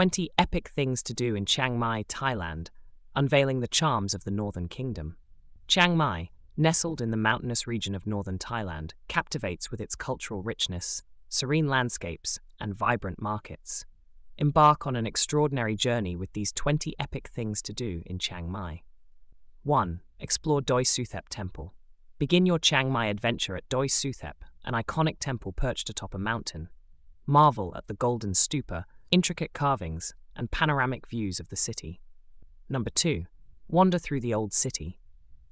20 Epic Things to Do in Chiang Mai, Thailand, unveiling the charms of the Northern Kingdom. Chiang Mai, nestled in the mountainous region of northern Thailand, captivates with its cultural richness, serene landscapes, and vibrant markets. Embark on an extraordinary journey with these 20 epic things to do in Chiang Mai. 1. Explore Doi Suthep Temple. Begin your Chiang Mai adventure at Doi Suthep, an iconic temple perched atop a mountain. Marvel at the golden stupa, intricate carvings, and panoramic views of the city. Number 2. Wander through the Old City.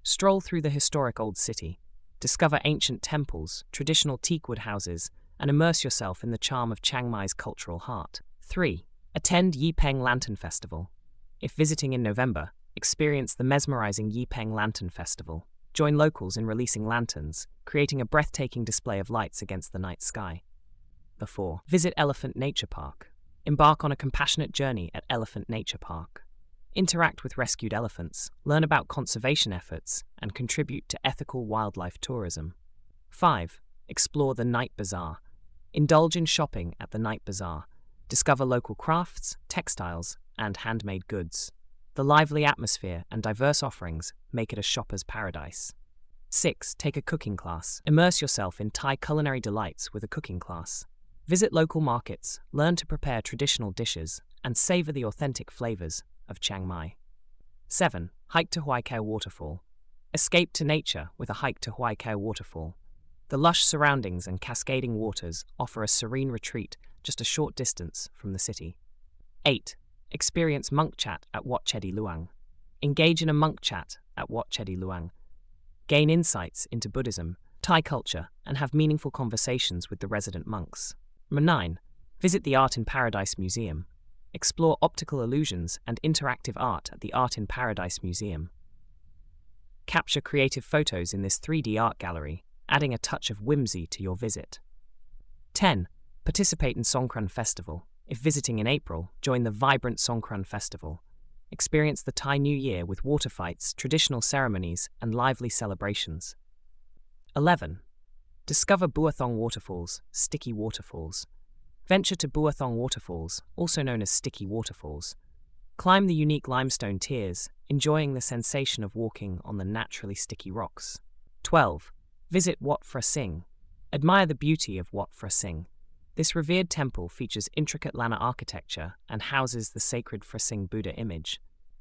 Stroll through the historic Old City. Discover ancient temples, traditional teakwood houses, and immerse yourself in the charm of Chiang Mai's cultural heart. 3. Attend Yi Peng Lantern Festival. If visiting in November, experience the mesmerizing Yi Peng Lantern Festival. Join locals in releasing lanterns, creating a breathtaking display of lights against the night sky. Before, visit Elephant Nature Park. Embark on a compassionate journey at Elephant Nature Park. Interact with rescued elephants, learn about conservation efforts, and contribute to ethical wildlife tourism. 5. Explore the Night Bazaar. Indulge in shopping at the Night Bazaar. Discover local crafts, textiles, and handmade goods. The lively atmosphere and diverse offerings make it a shopper's paradise. 6. Take a cooking class. Immerse yourself in Thai culinary delights with a cooking class. Visit local markets, learn to prepare traditional dishes, and savor the authentic flavors of Chiang Mai. 7. Hike to Huai Khao Waterfall. Escape to nature with a hike to Huai Khao Waterfall. The lush surroundings and cascading waters offer a serene retreat just a short distance from the city. 8. Experience monk chat at Wat Chedi Luang. Engage in a monk chat at Wat Chedi Luang. Gain insights into Buddhism, Thai culture, and have meaningful conversations with the resident monks. Number 9. Visit the Art in Paradise Museum. Explore optical illusions and interactive art at the Art in Paradise Museum. Capture creative photos in this 3D art gallery, adding a touch of whimsy to your visit. 10. Participate in Songkran Festival. If visiting in April, join the vibrant Songkran Festival. Experience the Thai New Year with water fights, traditional ceremonies, and lively celebrations. 11. Discover Buathong Waterfalls, Sticky Waterfalls. Venture to Buathong Waterfalls, also known as Sticky Waterfalls. Climb the unique limestone tiers, enjoying the sensation of walking on the naturally sticky rocks. 12. Visit Wat Phra Singh. Admire the beauty of Wat Phra Singh. This revered temple features intricate Lanna architecture and houses the sacred Phra Singh Buddha image.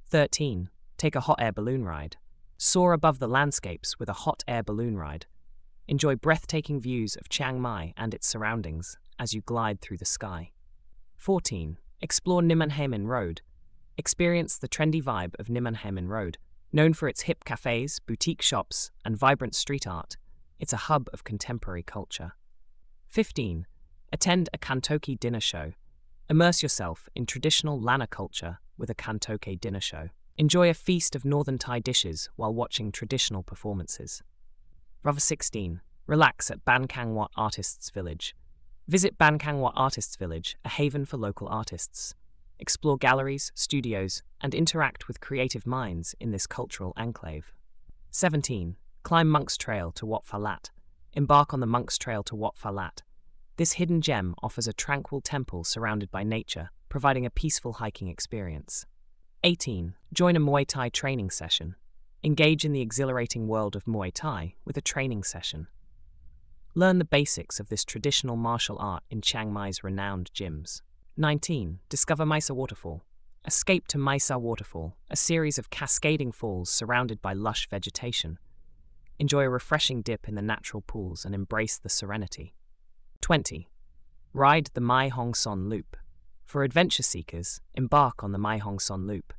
13. Take a hot air balloon ride. Soar above the landscapes with a hot air balloon ride. Enjoy breathtaking views of Chiang Mai and its surroundings as you glide through the sky. 14. Explore Nimanhaemin Road. Experience the trendy vibe of Nimanhaemin Road. Known for its hip cafes, boutique shops, and vibrant street art, it's a hub of contemporary culture. 15. Attend a Kantoke dinner show. Immerse yourself in traditional Lanna culture with a Kantoke dinner show. Enjoy a feast of northern Thai dishes while watching traditional performances. Rova 16. Relax at Ban Kang Wat Artists Village. Visit Ban Kang Wat Artists Village, a haven for local artists. Explore galleries, studios, and interact with creative minds in this cultural enclave. 17. Climb Monk's Trail to Wat Pha Lat. Embark on the Monk's Trail to Wat Pha Lat, this hidden gem offers a tranquil temple surrounded by nature, providing a peaceful hiking experience. 18. Join a Muay Thai training session. Engage in the exhilarating world of Muay Thai with a training session. Learn the basics of this traditional martial art in Chiang Mai's renowned gyms. 19. Discover Mae Sa Waterfall. Escape to Mae Sa Waterfall, a series of cascading falls surrounded by lush vegetation. Enjoy a refreshing dip in the natural pools and embrace the serenity. 20. Ride the Mae Hong Son Loop. For adventure seekers, embark on the Mae Hong Son Loop.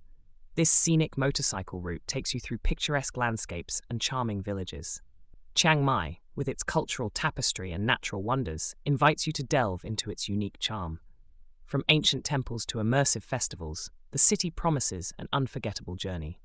This scenic motorcycle route takes you through picturesque landscapes and charming villages. Chiang Mai, with its cultural tapestry and natural wonders, invites you to delve into its unique charm. From ancient temples to immersive festivals, the city promises an unforgettable journey.